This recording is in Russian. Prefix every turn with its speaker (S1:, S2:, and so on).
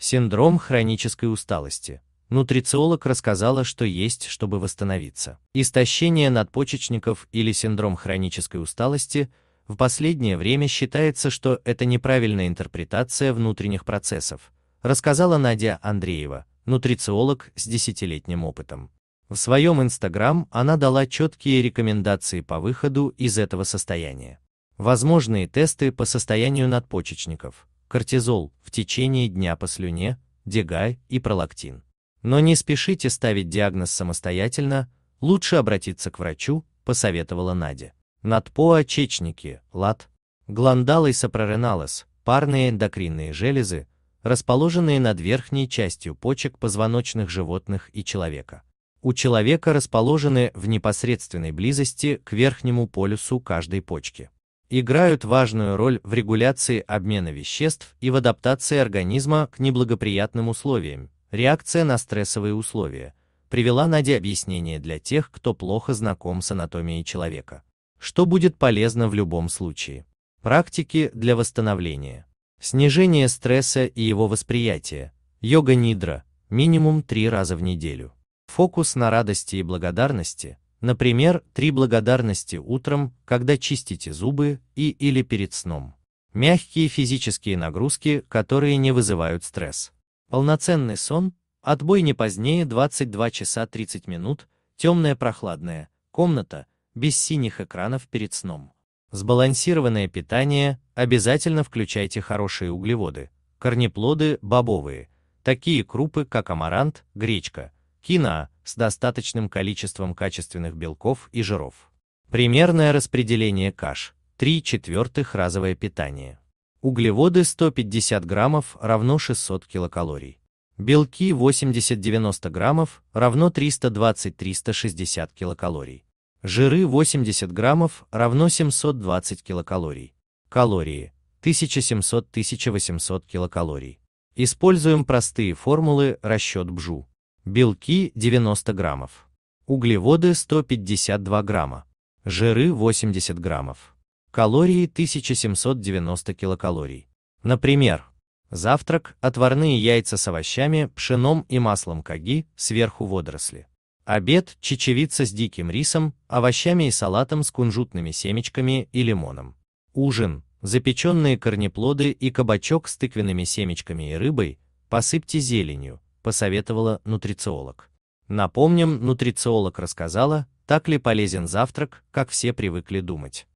S1: Синдром хронической усталости. Нутрициолог рассказала, что есть, чтобы восстановиться. Истощение надпочечников или синдром хронической усталости в последнее время считается, что это неправильная интерпретация внутренних процессов, рассказала Надя Андреева, нутрициолог с десятилетним опытом. В своем Инстаграм она дала четкие рекомендации по выходу из этого состояния. Возможные тесты по состоянию надпочечников, кортизол в течение дня по слюне, дегай и пролактин. Но не спешите ставить диагноз самостоятельно, лучше обратиться к врачу, посоветовала Надя. Надпоочечники, лад, гландалы сопрареналос, парные эндокринные железы, расположенные над верхней частью почек позвоночных животных и человека. У человека расположены в непосредственной близости к верхнему полюсу каждой почки играют важную роль в регуляции обмена веществ и в адаптации организма к неблагоприятным условиям. Реакция на стрессовые условия привела Надя объяснение для тех, кто плохо знаком с анатомией человека. Что будет полезно в любом случае. Практики для восстановления. Снижение стресса и его восприятия. Йога-нидра. Минимум три раза в неделю. Фокус на радости и благодарности. Например, три благодарности утром, когда чистите зубы и или перед сном. Мягкие физические нагрузки, которые не вызывают стресс. Полноценный сон, отбой не позднее 22 часа 30 минут, темная прохладная комната, без синих экранов перед сном. Сбалансированное питание, обязательно включайте хорошие углеводы, корнеплоды бобовые, такие крупы, как амарант, гречка, киноа, с достаточным количеством качественных белков и жиров. Примерное распределение каш. 3 четвертых разовое питание. Углеводы 150 граммов равно 600 килокалорий. Белки 80-90 граммов равно 320-360 килокалорий. Жиры 80 граммов равно 720 килокалорий. Калории 1700-1800 килокалорий. Используем простые формулы расчет БЖУ. Белки 90 граммов. Углеводы 152 грамма. Жиры 80 граммов. Калории 1790 килокалорий. Например, завтрак – отварные яйца с овощами, пшеном и маслом каги, сверху водоросли. Обед – чечевица с диким рисом, овощами и салатом с кунжутными семечками и лимоном. Ужин – запеченные корнеплоды и кабачок с тыквенными семечками и рыбой, посыпьте зеленью, посоветовала нутрициолог. Напомним, нутрициолог рассказала, так ли полезен завтрак, как все привыкли думать.